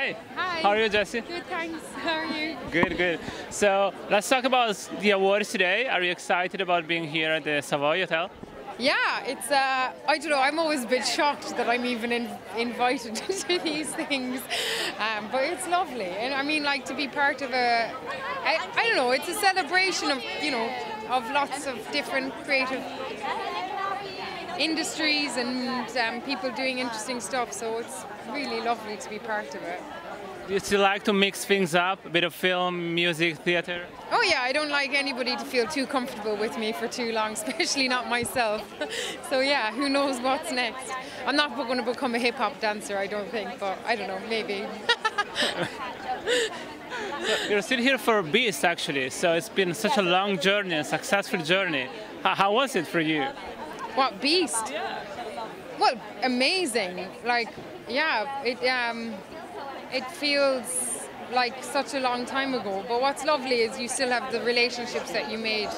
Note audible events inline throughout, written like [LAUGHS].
Hi. Hi. How are you, Jessie? Good, thanks. How are you? Good, good. So let's talk about the awards today. Are you excited about being here at the Savoy Hotel? Yeah, it's, uh, I don't know, I'm always a bit shocked that I'm even in, invited [LAUGHS] to these things. Um, but it's lovely. And I mean, like, to be part of a, I, I don't know, it's a celebration of, you know, of lots of different creative industries and um, people doing interesting stuff. So it's really lovely to be part of it. Do you still like to mix things up? A bit of film, music, theater? Oh yeah, I don't like anybody to feel too comfortable with me for too long, [LAUGHS] especially not myself. [LAUGHS] so yeah, who knows what's next? I'm not going to become a hip hop dancer, I don't think, but I don't know, maybe. [LAUGHS] so you're still here for a Beast, actually. So it's been such a long journey, a successful journey. How was it for you? What Beast? Yeah. Well, amazing. Like, yeah, it um, it feels like such a long time ago. But what's lovely is you still have the relationships that you made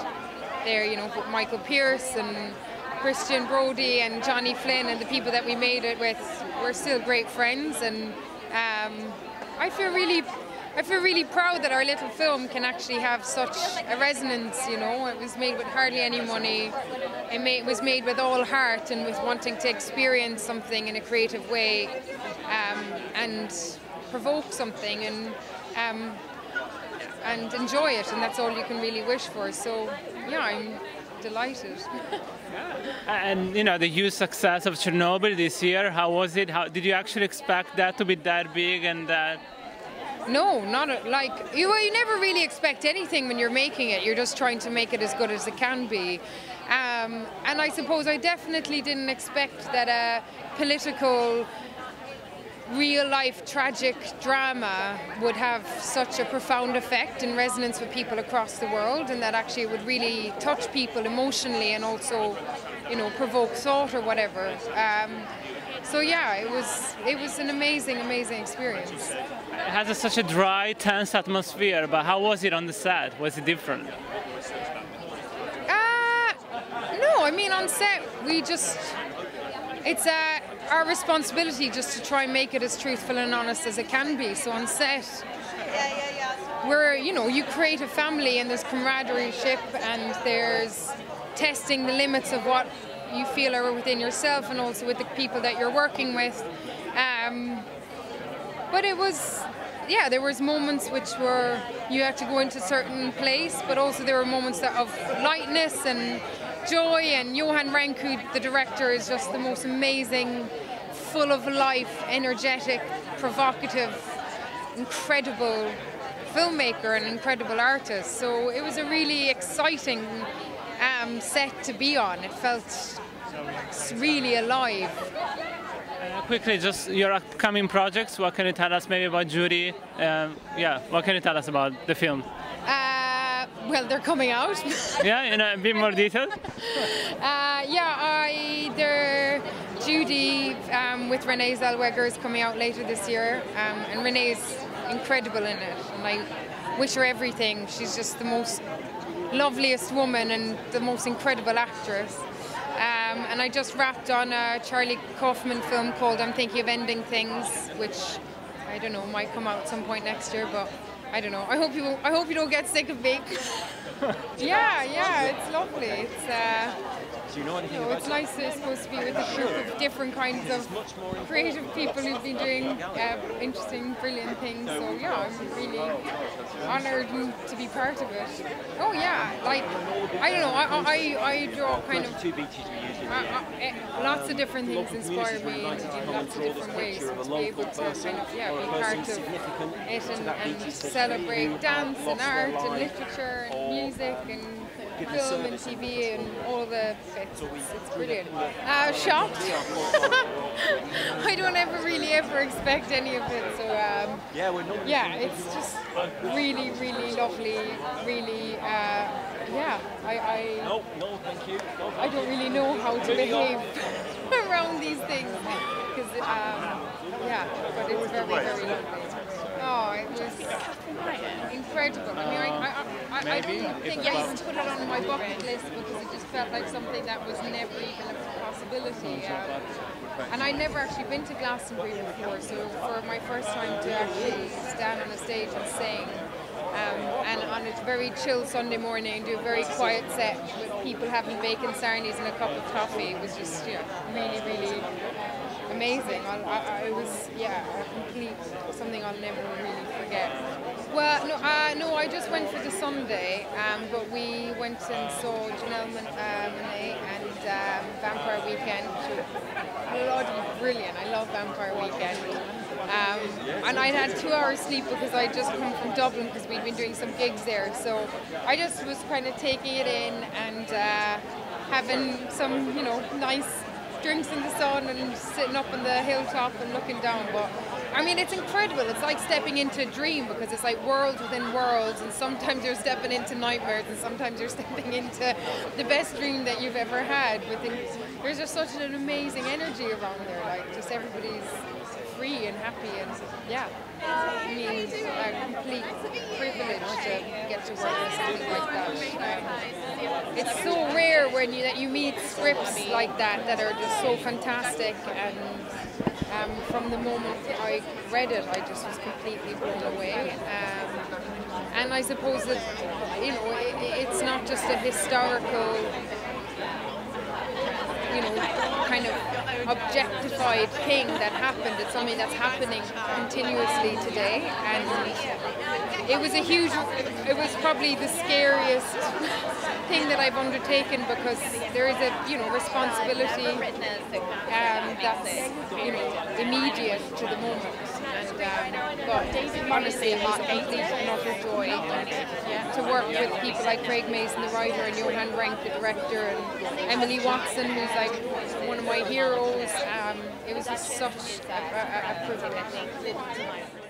there, you know, with Michael Pearce and Kristian Brodie and Johnny Flynn and the people that we made it with. We're still great friends, and um, I feel really. I feel really proud that our little film can actually have such a resonance, you know. It was made with hardly any money. It, it was made with all heart and with wanting to experience something in a creative way um, and provoke something and um, and enjoy it, and that's all you can really wish for. So, yeah, I'm delighted. [LAUGHS] and you know the huge success of Chernobyl this year. How was it? How did you actually expect that to be that big and that? No, not a, like you. You never really expect anything when you're making it. You're just trying to make it as good as it can be. Um, and I suppose I definitely didn't expect that a political real life tragic drama would have such a profound effect and resonance with people across the world and that actually it would really touch people emotionally and also you know provoke thought or whatever um, so yeah it was it was an amazing amazing experience has a, such a dry tense atmosphere but how was it on the set was it different uh, no i mean on set we just it's uh, our responsibility just to try and make it as truthful and honest as it can be. So on set, where you know you create a family and there's camaraderie ship and there's testing the limits of what you feel are within yourself and also with the people that you're working with. Um, but it was yeah, there was moments which were you had to go into a certain place, but also there were moments that of lightness and joy. And Johan Renck, the director, is just the most amazing, full of life, energetic, provocative, incredible filmmaker and incredible artist. So it was a really exciting um, set to be on. It felt really alive. Quickly, just your upcoming projects. What can you tell us maybe about Judy? Um, yeah, what can you tell us about the film? Uh, well, they're coming out. [LAUGHS] yeah, in a bit more detail. [LAUGHS] Uh, yeah, I Judy um, with Renee Zellweger is coming out later this year, um, and Renee's incredible in it, and I wish her everything. She's just the most loveliest woman and the most incredible actress. Um, and I just wrapped on a Charlie Kaufman film called I'm Thinking of Ending Things, which I don't know might come out at some point next year, but I don't know. I hope you I hope you don't get sick of me. [LAUGHS] yeah, yeah, it's lovely. It's uh, do you know anything you know, It's nice it's supposed to be with a group of different kinds of creative people who've been doing uh, interesting, brilliant things. So yeah, I'm really honoured to be part of it. Oh yeah, like I don't know, I I, I draw kind of uh, uh, lots of different things inspire me in, lots of different ways. To be able to kind of yeah be part of it and, and celebrate dance and art and literature and music and film and TV and all the bits. It's, it's brilliant. Uh, shocked. [LAUGHS] I don't ever expect any of it. So um, yeah, it's just really, really lovely. Really, uh, yeah. I, I no, no, thank you. No, I don't really know how to behave [LAUGHS] around these things because um, yeah, but it's very, very lovely. Oh, it was incredible. I mean, I, I, I, I don't if think I even put it on my bucket list because it just felt like something that was never even a possibility. Um, and I'd never actually been to Glastonbury before, so for my first time to actually stand on a stage and sing, um, and on a very chill Sunday morning, do a very quiet set with people having bacon sarnies and a cup of coffee, it was just yeah, really, really amazing. I, I, I was yeah, a complete something I'll never really forget. Well, no, uh, no, I just went for the Sunday, um, but we went and saw Janelle Mon- Monáe and um, Vampire Weekend, bloody brilliant. I love Vampire Weekend. Um, and I'd had two hours sleep because I'd just come from Dublin because we'd been doing some gigs there. So I just was kind of taking it in and uh, having some, you know, nice drinks in the sun and sitting up on the hilltop and looking down. But I mean, it's incredible. It's like stepping into a dream because it's like worlds within worlds, and sometimes you're stepping into nightmares, and sometimes you're [LAUGHS] stepping into the best dream that you've ever had. There's just such an amazing energy around there. Like just everybody's free and happy, and yeah. I mean, a complete privilege to get to work with something like that. It's so rare when you that you meet scripts like that that are just so fantastic and um, from the moment I read it I just was completely blown away um, and I suppose that you know it, it's not just a historical you know, kind of objectified thing that happened. It's something that's happening continuously today, and it was a huge. It was probably the scariest thing that I've undertaken because there is a you know responsibility um, that's you know immediate to the moment. And um, but honestly, a complete and utter joy to work with people like Craig Mazin, the writer, and Johan Renck, the director, and Emily Watson, who's like one of my heroes. Um, it was just such a, a, a privilege.